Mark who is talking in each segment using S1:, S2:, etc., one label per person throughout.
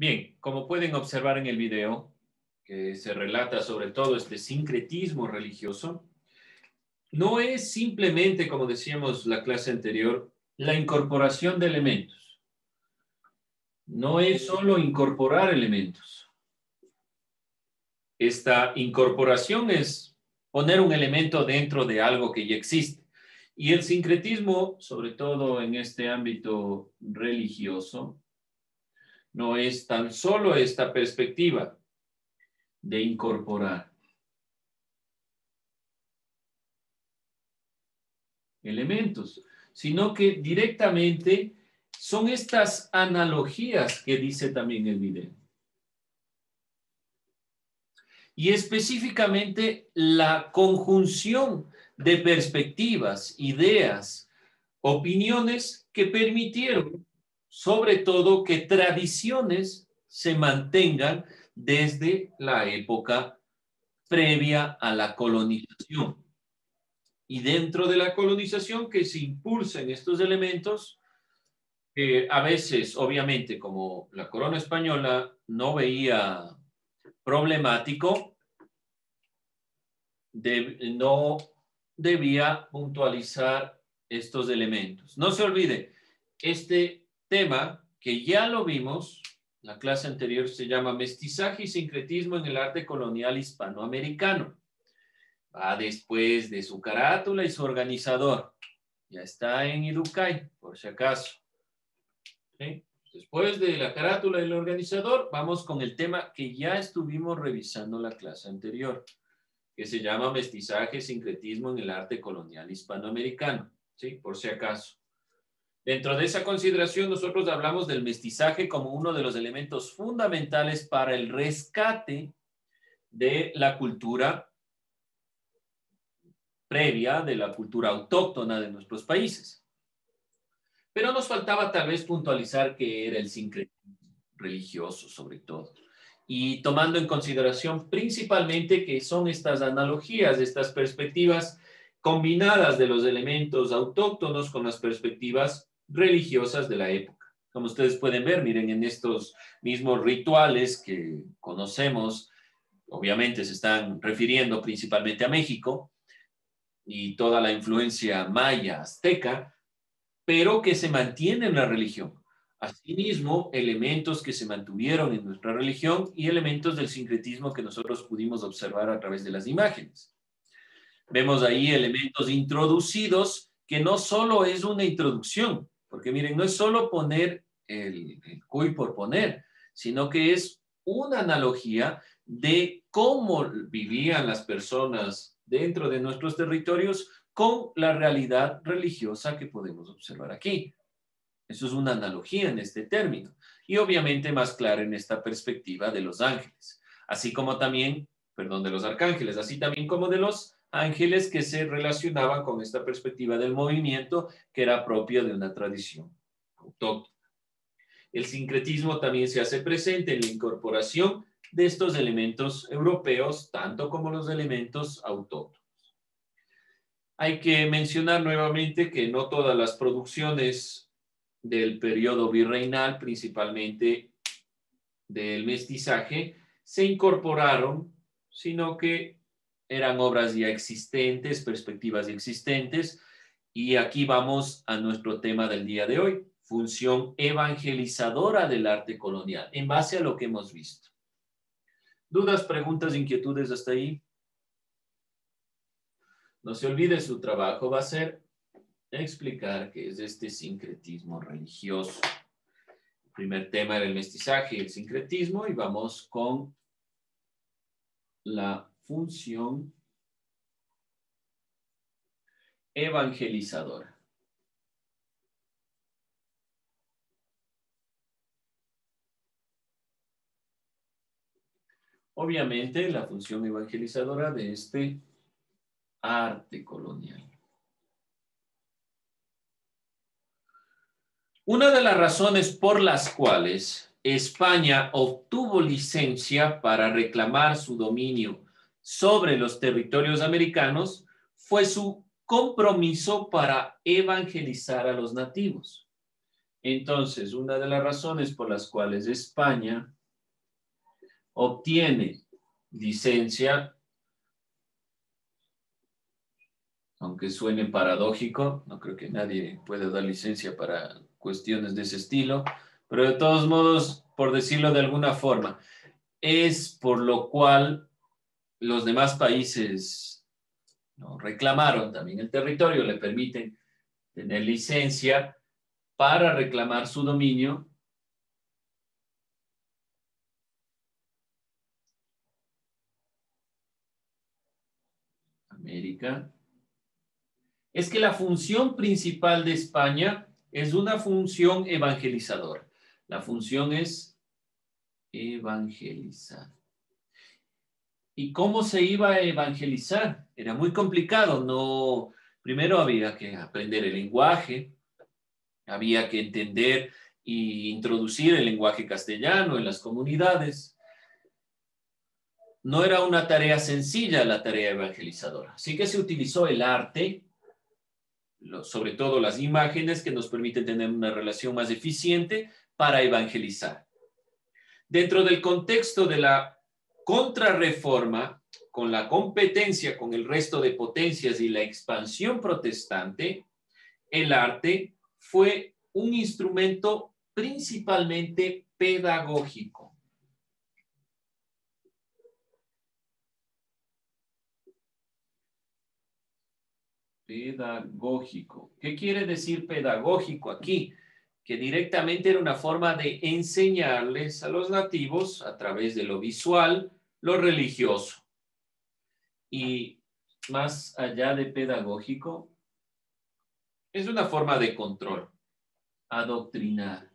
S1: Bien, como pueden observar en el video, que se relata sobre todo este sincretismo religioso, no es simplemente, como decíamos la clase anterior, la incorporación de elementos. No es solo incorporar elementos. Esta incorporación es poner un elemento dentro de algo que ya existe. Y el sincretismo, sobre todo en este ámbito religioso, no es tan solo esta perspectiva de incorporar elementos, sino que directamente son estas analogías que dice también el video. Y específicamente la conjunción de perspectivas, ideas, opiniones que permitieron, sobre todo, que tradiciones se mantengan desde la época previa a la colonización. Y dentro de la colonización que se impulsen estos elementos, que a veces, obviamente, como la corona española no veía problemático, no debía puntualizar estos elementos. No se olvide, este tema que ya lo vimos, la clase anterior se llama Mestizaje y Sincretismo en el Arte Colonial Hispanoamericano. Va después de su carátula y su organizador. Ya está en Iducay, por si acaso. Después de la carátula y el organizador, vamos con el tema que ya estuvimos revisando la clase anterior que se llama Mestizaje, Sincretismo en el Arte Colonial Hispanoamericano, ¿sí? Por si acaso. Dentro de esa consideración, nosotros hablamos del mestizaje como uno de los elementos fundamentales para el rescate de la cultura previa, de la cultura autóctona de nuestros países. Pero nos faltaba tal vez puntualizar que era el sincretismo religioso, sobre todo y tomando en consideración principalmente que son estas analogías, estas perspectivas combinadas de los elementos autóctonos con las perspectivas religiosas de la época. Como ustedes pueden ver, miren en estos mismos rituales que conocemos, obviamente se están refiriendo principalmente a México y toda la influencia maya, azteca, pero que se mantiene en la religión. Asimismo, elementos que se mantuvieron en nuestra religión y elementos del sincretismo que nosotros pudimos observar a través de las imágenes. Vemos ahí elementos introducidos que no solo es una introducción, porque miren, no es solo poner el, cuy por poner, sino que es una analogía de cómo vivían las personas dentro de nuestros territorios con la realidad religiosa que podemos observar aquí. Eso es una analogía en este término. Y obviamente más claro en esta perspectiva de los ángeles. Así como también, perdón, de los arcángeles, así también como de los ángeles que se relacionaban con esta perspectiva del movimiento que era propia de una tradición autóctona. El sincretismo también se hace presente en la incorporación de estos elementos europeos, tanto como los elementos autóctonos. Hay que mencionar nuevamente que no todas las producciones del periodo virreinal, principalmente del mestizaje, se incorporaron, sino que eran obras ya existentes, perspectivas existentes, y aquí vamos a nuestro tema del día de hoy, función evangelizadora del arte colonial, en base a lo que hemos visto. ¿Dudas, preguntas, inquietudes hasta ahí? No se olvide, su trabajo va a ser explicar qué es este sincretismo religioso. El primer tema era el mestizaje y el sincretismo y vamos con la función evangelizadora. Obviamente la función evangelizadora de este arte colonial. Una de las razones por las cuales España obtuvo licencia para reclamar su dominio sobre los territorios americanos fue su compromiso para evangelizar a los nativos. Entonces, una de las razones por las cuales España obtiene licencia, aunque suene paradójico, no creo que nadie pueda dar licencia para cuestiones de ese estilo, pero de todos modos, por decirlo de alguna forma, es por lo cual los demás países reclamaron también el territorio, le permiten tener licencia para reclamar su dominio. América. Es que la función principal de España es una función evangelizadora. La función es evangelizar. ¿Y cómo se iba a evangelizar? Era muy complicado, no, primero había que aprender el lenguaje, había que entender e introducir el lenguaje castellano en las comunidades. No era una tarea sencilla la tarea evangelizadora, así que se utilizó el arte, sobre todo las imágenes que nos permiten tener una relación más eficiente para evangelizar. Dentro del contexto de la contrarreforma, con la competencia con el resto de potencias y la expansión protestante, el arte fue un instrumento principalmente pedagógico. Pedagógico. ¿Qué quiere decir pedagógico aquí? Que directamente era una forma de enseñarles a los nativos a través de lo visual, lo religioso. Y más allá de pedagógico, es una forma de control, adoctrinar.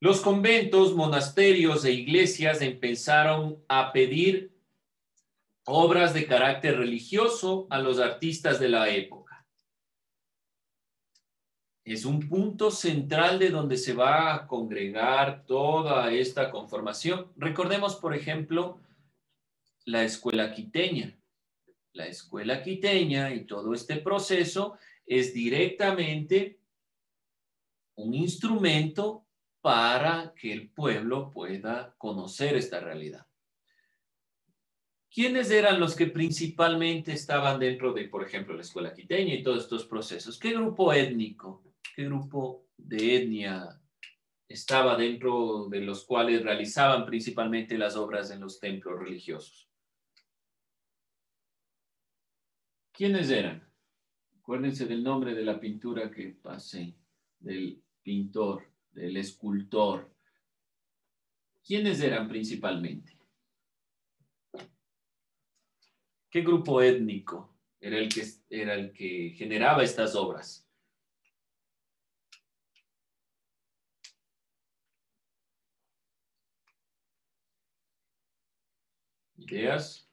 S1: Los conventos, monasterios e iglesias empezaron a pedir obras de carácter religioso a los artistas de la época es un punto central de donde se va a congregar toda esta conformación. Recordemos, por ejemplo, la escuela quiteña. La escuela quiteña y todo este proceso es directamente un instrumento para que el pueblo pueda conocer esta realidad. ¿Quiénes eran los que principalmente estaban dentro de, por ejemplo, la escuela quiteña y todos estos procesos? ¿Qué grupo étnico? Qué grupo de etnia estaba dentro de los cuales realizaban principalmente las obras en los templos religiosos. ¿Quiénes eran? Acuérdense del nombre de la pintura que pasé, del pintor, del escultor. ¿Quiénes eran principalmente? ¿Qué grupo étnico era el que, era el que generaba estas obras? ¿Ideas?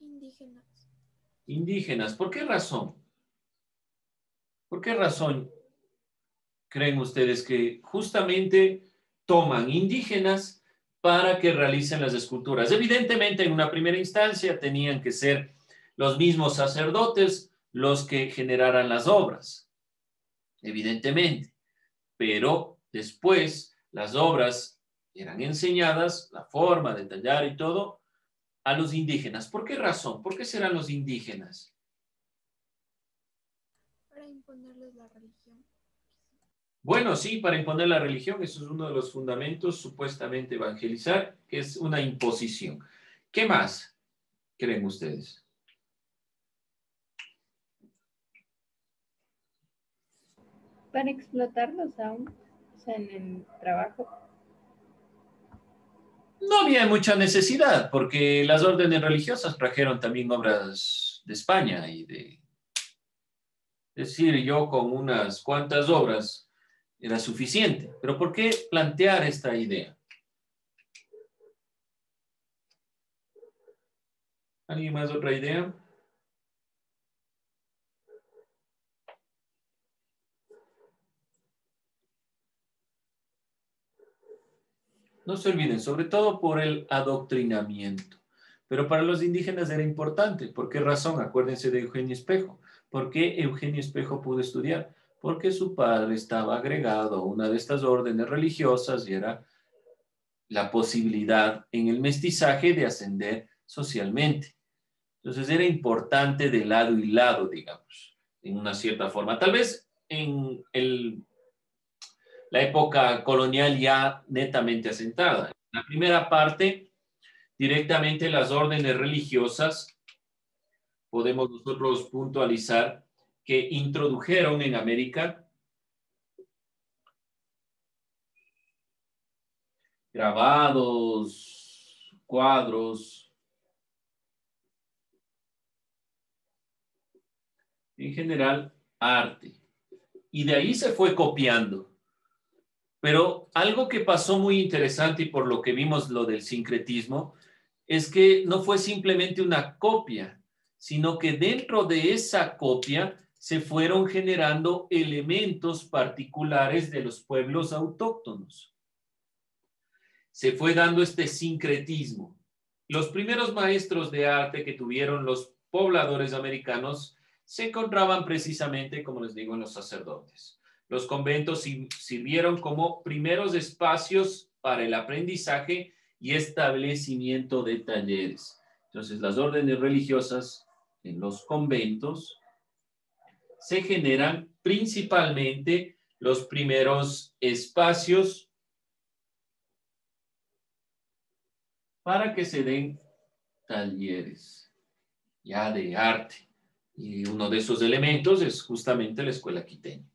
S2: Indígenas.
S1: Indígenas. ¿Por qué razón? ¿Por qué razón creen ustedes que justamente toman indígenas para que realicen las esculturas? Evidentemente, en una primera instancia tenían que ser los mismos sacerdotes los que generaran las obras, evidentemente, pero después las obras eran enseñadas, la forma de tallar y todo, a los indígenas. ¿Por qué razón? ¿Por qué serán los indígenas?
S2: Para imponerles la religión.
S1: Bueno, sí, para imponer la religión, eso es uno de los fundamentos supuestamente evangelizar, que es una imposición. ¿Qué más creen ustedes?
S3: Para explotarlos aún en el trabajo?
S1: No había mucha necesidad, porque las órdenes religiosas trajeron también obras de España y de... Es decir, yo con unas cuantas obras era suficiente. Pero ¿por qué plantear esta idea? ¿Alguien más otra idea? No se olviden, sobre todo por el adoctrinamiento. pero para los indígenas era importante. ¿Por qué razón? Acuérdense de Eugenio Espejo. ¿Por qué Eugenio Espejo pudo estudiar? Porque su padre estaba agregado a una de estas órdenes religiosas y era la posibilidad en el mestizaje de ascender socialmente. Entonces era importante de lado y lado, digamos, en una cierta forma. Tal vez en la época colonial ya netamente asentada. La primera parte, directamente las órdenes religiosas, podemos nosotros puntualizar que introdujeron en América grabados, cuadros, en general arte. Y de ahí se fue copiando. Pero algo que pasó muy interesante y por lo que vimos lo del sincretismo, es que no fue simplemente una copia, sino que dentro de esa copia se fueron generando elementos particulares de los pueblos autóctonos. Se fue dando este sincretismo. Los primeros maestros de arte que tuvieron los pobladores americanos se encontraban precisamente, como les digo, en los sacerdotes. Los conventos sirvieron como primeros espacios para el aprendizaje y establecimiento de talleres. Entonces, las órdenes religiosas en los conventos se generan principalmente los primeros espacios para que se den talleres ya de arte. Y uno de esos elementos es justamente la escuela quiteña.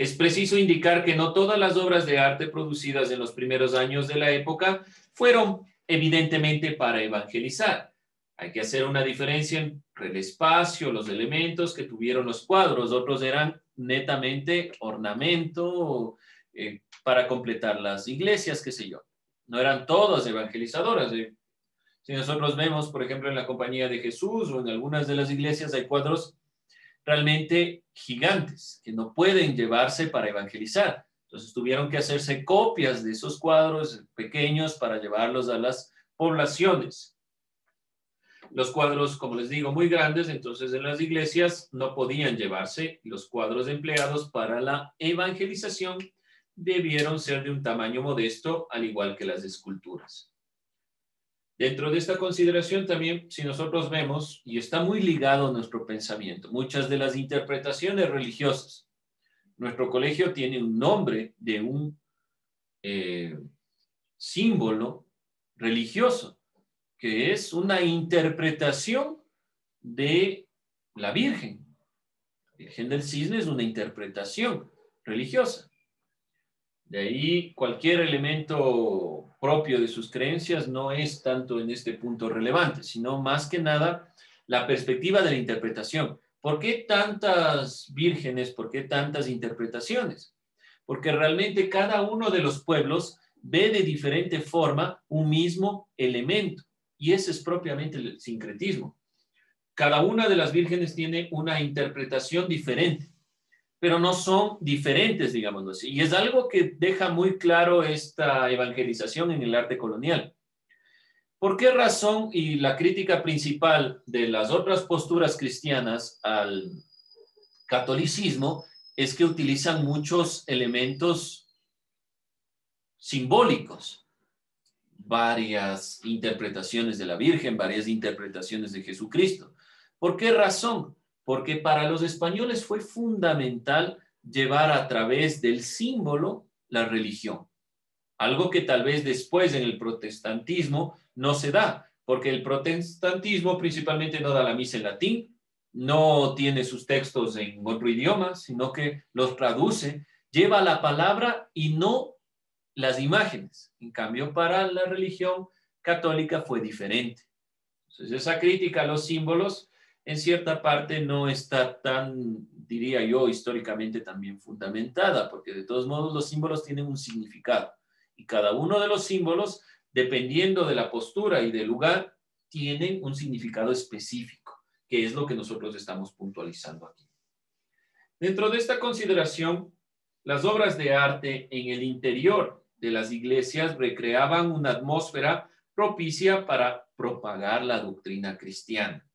S1: Es preciso indicar que no todas las obras de arte producidas en los primeros años de la época fueron evidentemente para evangelizar. Hay que hacer una diferencia entre el espacio, los elementos que tuvieron los cuadros. Otros eran netamente ornamento eh, para completar las iglesias, qué sé yo. No eran todas evangelizadoras. Eh. Si nosotros vemos, por ejemplo, en la Compañía de Jesús o en algunas de las iglesias hay cuadros realmente gigantes que no pueden llevarse para evangelizar. Entonces tuvieron que hacerse copias de esos cuadros pequeños para llevarlos a las poblaciones. Los cuadros, como les digo, muy grandes, entonces en las iglesias no podían llevarse. Los cuadros empleados para la evangelización debieron ser de un tamaño modesto, al igual que las esculturas. Dentro de esta consideración también, si nosotros vemos, y está muy ligado a nuestro pensamiento, muchas de las interpretaciones religiosas, nuestro colegio tiene un nombre de un eh, símbolo religioso, que es una interpretación de la Virgen. La Virgen del Cisne es una interpretación religiosa. De ahí cualquier elemento propio de sus creencias no es tanto en este punto relevante, sino más que nada la perspectiva de la interpretación. ¿Por qué tantas vírgenes? ¿Por qué tantas interpretaciones? Porque realmente cada uno de los pueblos ve de diferente forma un mismo elemento y ese es propiamente el sincretismo. Cada una de las vírgenes tiene una interpretación diferente pero no son diferentes, digamos así. Y es algo que deja muy claro esta evangelización en el arte colonial. ¿Por qué razón y la crítica principal de las otras posturas cristianas al catolicismo es que utilizan muchos elementos simbólicos? Varias interpretaciones de la Virgen, varias interpretaciones de Jesucristo. ¿Por qué razón? Porque para los españoles fue fundamental llevar a través del símbolo la religión, algo que tal vez después en el protestantismo no se da, porque el protestantismo principalmente no da la misa en latín, no tiene sus textos en otro idioma, sino que los traduce, lleva la palabra y no las imágenes. En cambio, para la religión católica fue diferente. Entonces, esa crítica a los símbolos en cierta parte no está tan, diría yo, históricamente también fundamentada, porque de todos modos los símbolos tienen un significado y cada uno de los símbolos, dependiendo de la postura y del lugar, tienen un significado específico, que es lo que nosotros estamos puntualizando aquí. Dentro de esta consideración, las obras de arte en el interior de las iglesias recreaban una atmósfera propicia para propagar la doctrina cristiana.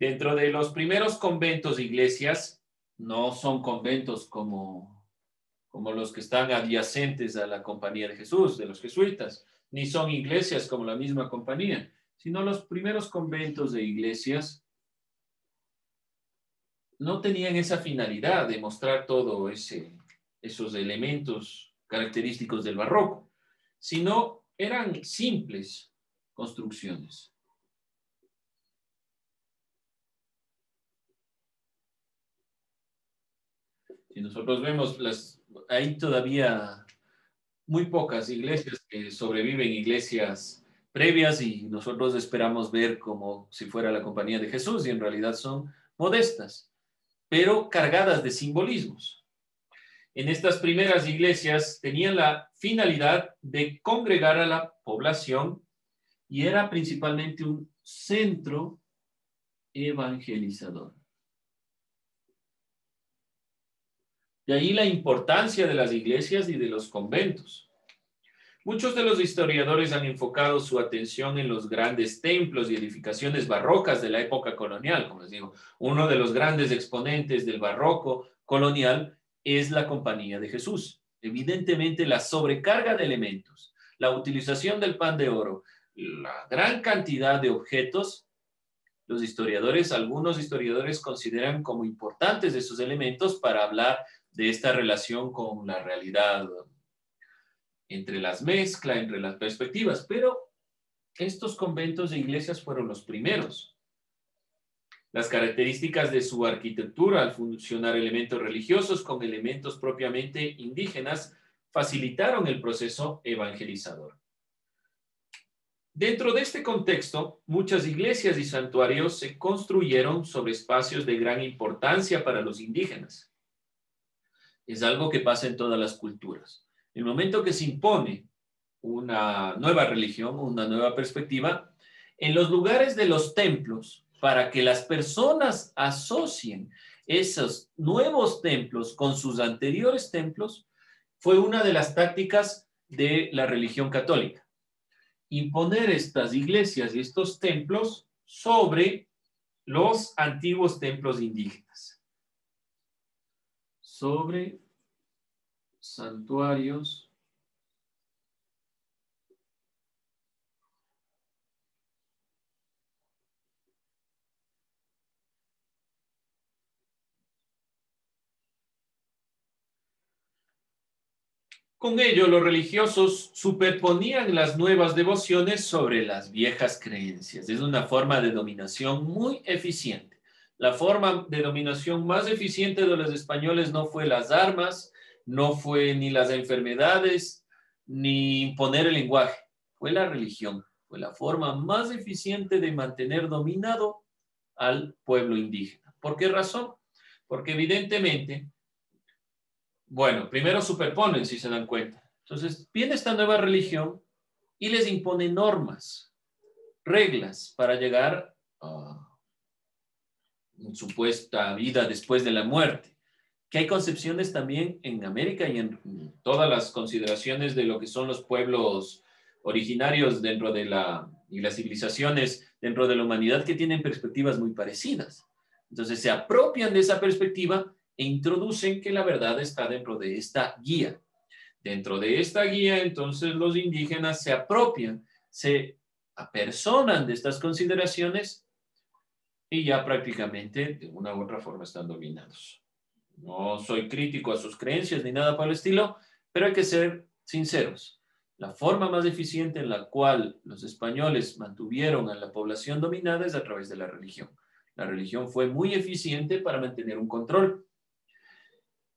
S1: Dentro de los primeros conventos e iglesias, no son conventos como, como los que están adyacentes a la compañía de Jesús, de los jesuitas, ni son iglesias como la misma compañía, sino los primeros conventos de iglesias no tenían esa finalidad de mostrar todo esos elementos característicos del barroco, sino eran simples construcciones. Si nosotros vemos las, hay todavía muy pocas iglesias que sobreviven, iglesias previas, y nosotros esperamos ver como si fuera la compañía de Jesús, y en realidad son modestas, pero cargadas de simbolismos en estas primeras iglesias tenían la finalidad de congregar a la población y era principalmente un centro evangelizador. De ahí la importancia de las iglesias y de los conventos. Muchos de los historiadores han enfocado su atención en los grandes templos y edificaciones barrocas de la época colonial. Como les digo, uno de los grandes exponentes del barroco colonial es la compañía de Jesús. Evidentemente, la sobrecarga de elementos, la utilización del pan de oro, la gran cantidad de objetos, los historiadores, algunos historiadores consideran como importantes esos elementos para hablar de esta relación con la realidad, entre las mezclas, entre las perspectivas, pero estos conventos de iglesias fueron los primeros. Las características de su arquitectura al funcionar elementos religiosos con elementos propiamente indígenas facilitaron el proceso evangelizador. Dentro de este contexto, muchas iglesias y santuarios se construyeron sobre espacios de gran importancia para los indígenas. Es algo que pasa en todas las culturas. El momento que se impone una nueva religión, una nueva perspectiva, en los lugares de los templos, para que las personas asocien esos nuevos templos con sus anteriores templos, fue una de las tácticas de la religión católica. Imponer estas iglesias y estos templos sobre los antiguos templos indígenas. Sobre santuarios Con ello, los religiosos superponían las nuevas devociones sobre las viejas creencias. Es una forma de dominación muy eficiente. La forma de dominación más eficiente de los españoles no fue las armas, no fue ni las enfermedades, ni imponer el lenguaje, fue la religión. Fue la forma más eficiente de mantener dominado al pueblo indígena. ¿Por qué razón? Porque evidentemente bueno, primero superponen, si se dan cuenta. Entonces, viene esta nueva religión y les impone normas, reglas para llegar a supuesta vida después de la muerte. Que hay concepciones también en América y en todas las consideraciones de lo que son los pueblos originarios dentro de la y las civilizaciones dentro de la humanidad que tienen perspectivas muy parecidas. Entonces se apropian de esa perspectiva e introducen que la verdad está dentro de esta guía. Dentro de esta guía, entonces los indígenas se apropian, se apersonan de estas consideraciones y ya prácticamente de una u otra forma están dominados. No soy crítico a sus creencias ni nada por el estilo, pero hay que ser sinceros. La forma más eficiente en la cual los españoles mantuvieron a la población dominada es a través de la religión. La religión fue muy eficiente para mantener un control.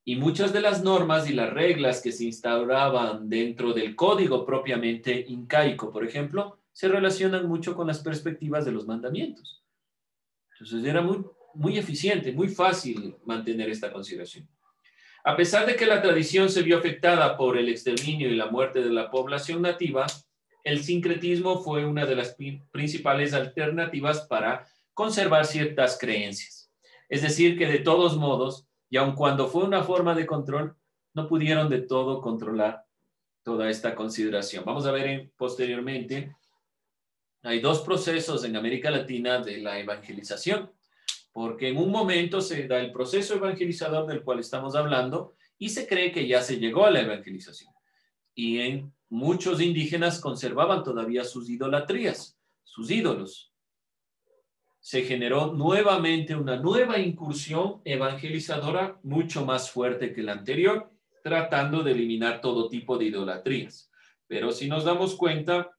S1: Y muchas de las normas y las reglas que se instauraban dentro del código propiamente incaico, por ejemplo, se relacionan mucho con las perspectivas de los mandamientos. Entonces era muy, muy eficiente, muy fácil mantener esta consideración. A pesar de que la tradición se vio afectada por el exterminio y la muerte de la población nativa, el sincretismo fue una de las principales alternativas para conservar ciertas creencias. Es decir, que de todos modos, y aun cuando fue una forma de control, no pudieron de todo controlar toda esta consideración. Vamos a ver posteriormente, hay dos procesos en América Latina de la evangelización, porque en un momento se da el proceso evangelizador del cual estamos hablando y se cree que ya se llegó a la evangelización. Y en muchos indígenas conservaban todavía sus idolatrías, sus ídolos. Se generó nuevamente una nueva incursión evangelizadora mucho más fuerte que la anterior, tratando de eliminar todo tipo de idolatrías. Pero si nos damos cuenta,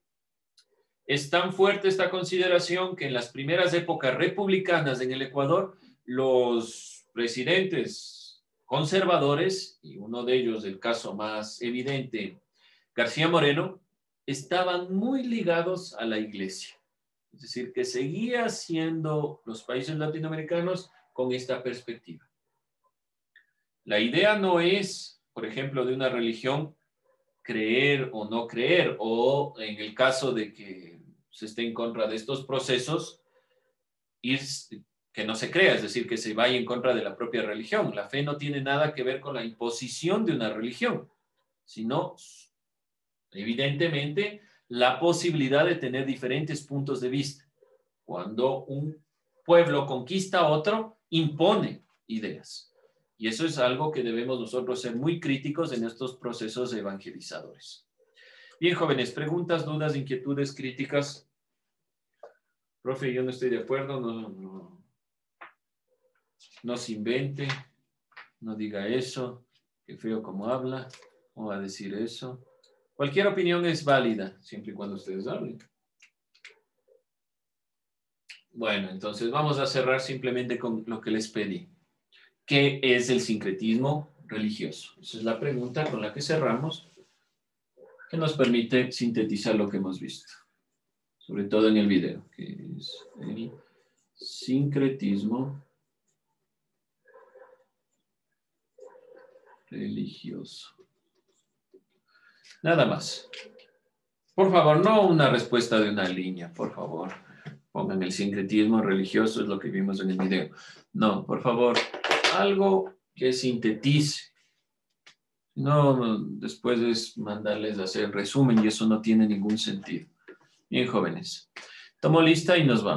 S1: es tan fuerte esta consideración que en las primeras épocas republicanas en el Ecuador, los presidentes conservadores, y uno de ellos, el caso más evidente, García Moreno, estaban muy ligados a la iglesia. Es decir, que seguía siendo los países latinoamericanos con esta perspectiva. La idea no es, por ejemplo, de una religión creer o no creer, o en el caso de que se esté en contra de estos procesos, ir, que no se crea, es decir, que se vaya en contra de la propia religión. La fe no tiene nada que ver con la imposición de una religión, sino, evidentemente, la posibilidad de tener diferentes puntos de vista. Cuando un pueblo conquista a otro, impone ideas. Y eso es algo que debemos nosotros ser muy críticos en estos procesos evangelizadores. Bien, jóvenes, preguntas, dudas, inquietudes, críticas. Profe, yo no estoy de acuerdo, no, no, no se invente, no diga eso, qué feo como habla, o va a decir eso. Cualquier opinión es válida, siempre y cuando ustedes hablen. Bueno, entonces vamos a cerrar simplemente con lo que les pedí. ¿Qué es el sincretismo religioso? Esa es la pregunta con la que cerramos, que nos permite sintetizar lo que hemos visto, sobre todo en el video, que es el sincretismo religioso. Nada más. Por favor, no una respuesta de una línea, por favor. Pongan el sincretismo religioso, es lo que vimos en el video. No, por favor, algo que sintetice. No, después es mandarles a hacer resumen y eso no tiene ningún sentido. Bien, jóvenes. Tomo lista y nos vamos.